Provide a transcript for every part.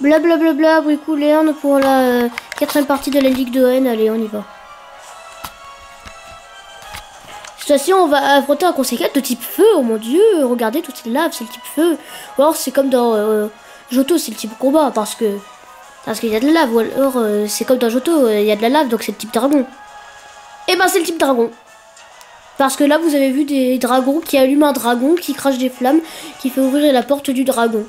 Blablabla, bla, bla, bla, pour la euh, quatrième partie de la Ligue de Haine. Allez, on y va. Fois-ci, on va affronter un conseil 4 de type feu. Oh mon dieu, regardez, toutes ces laves, c'est le type feu. Ou alors, c'est comme dans euh, Joto, c'est le type combat, parce que... Parce qu'il y a de la lave, ou alors euh, c'est comme dans Joto, il y a de la lave, donc c'est le type dragon. Et eh ben c'est le type dragon. Parce que là, vous avez vu des dragons qui allument un dragon, qui crache des flammes, qui fait ouvrir la porte du dragon.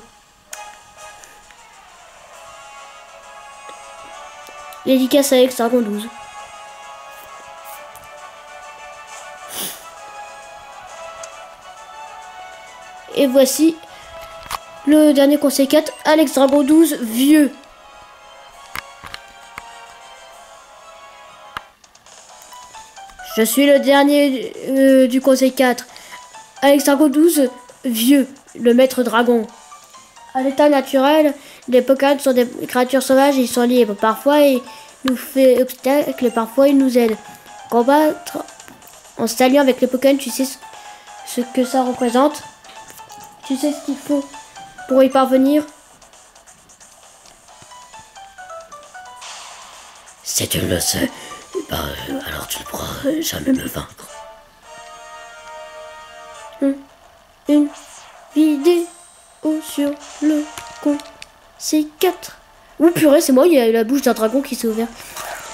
Dédicace Dragon 12. Et voici le dernier conseil 4, Alex Dragon 12, vieux. Je suis le dernier euh, du conseil 4. Alex Dragon 12, vieux, le maître dragon. À l'état naturel, les Pokémon sont des créatures sauvages, ils sont libres. Parfois, ils nous font obstacle, parfois, ils nous aident. Combattre en s'alliant avec les Pokémon, tu sais ce que ça représente? Tu sais ce qu'il faut pour y parvenir? Si tu le sais, bah, alors tu ne pourras jamais me vaincre. Le con. C'est 4. Ouh purée, c'est moi, il y a la bouche d'un dragon qui s'est ouverte.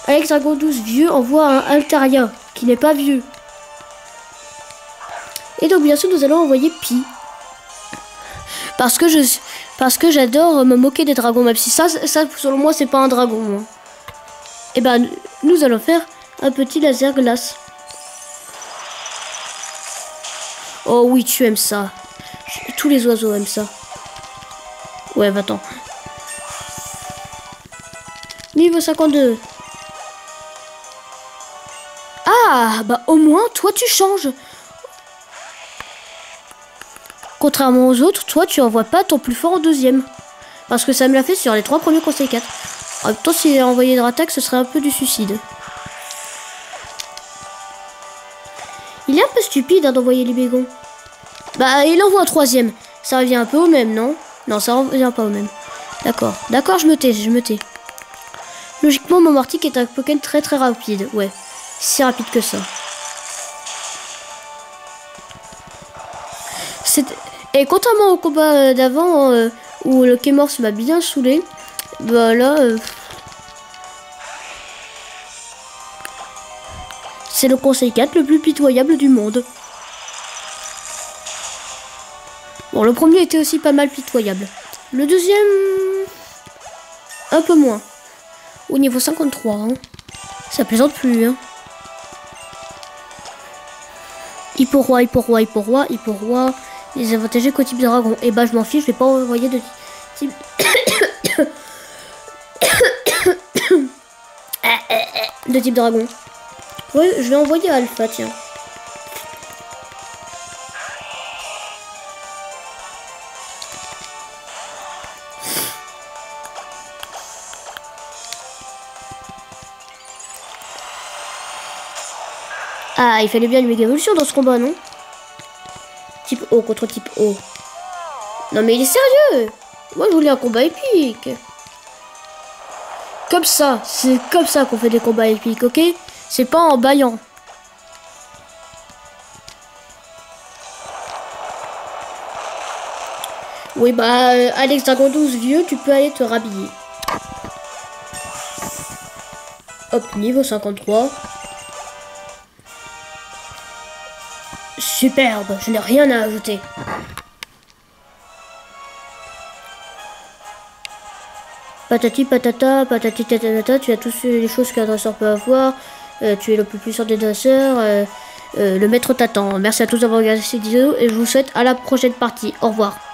Alex Dragon 12 vieux envoie un Altaria, qui n'est pas vieux. Et donc bien sûr nous allons envoyer Pi. Parce que je parce que j'adore me moquer des dragons, même si ça, ça selon moi c'est pas un dragon. Et eh ben nous allons faire un petit laser glace. Oh oui, tu aimes ça. Tous les oiseaux aiment ça. Ouais, va-t'en. Niveau 52. Ah, bah au moins, toi tu changes. Contrairement aux autres, toi tu envoies pas ton plus fort en deuxième. Parce que ça me l'a fait sur les trois premiers conseils 4. En même temps, s'il a envoyé de rattaque, ce serait un peu du suicide. Il est un peu stupide hein, d'envoyer les bégons. Bah, il envoie un troisième. Ça revient un peu au même, non? Non, ça revient pas au même. D'accord. D'accord, je me tais, je me tais. Logiquement, mon Mortic est un Pokémon très très rapide. Ouais, si rapide que ça. Et contrairement au combat euh, d'avant, euh, où le Kémorse m'a bien saoulé, bah là... Euh, c'est le conseil 4 le plus pitoyable du monde. Bon, le premier était aussi pas mal pitoyable. Le deuxième... Un peu moins. Au niveau 53. Hein. Ça plaisante plus. Hein. Hippo-roi, hippo-roi, hippo-roi, hippo-roi. Les avantagés qu'au type dragon. Et eh bah, je m'en fiche, je vais pas envoyer de type... de type dragon. Ouais, je vais envoyer Alpha, tiens. Ah, il fallait bien une méga évolution dans ce combat, non Type O contre type O. Non mais il est sérieux Moi je voulais un combat épique. Comme ça, c'est comme ça qu'on fait des combats épiques, ok C'est pas en baillant. Oui bah Alex Dragon 12 vieux, tu peux aller te rhabiller. Hop, niveau 53. Superbe, je n'ai rien à ajouter. Patati patata, patati tatata, tu as toutes les choses qu'un dresseur peut avoir. Euh, tu es le plus puissant des dresseurs. Euh, euh, le maître t'attend. Merci à tous d'avoir regardé cette vidéo et je vous souhaite à la prochaine partie. Au revoir.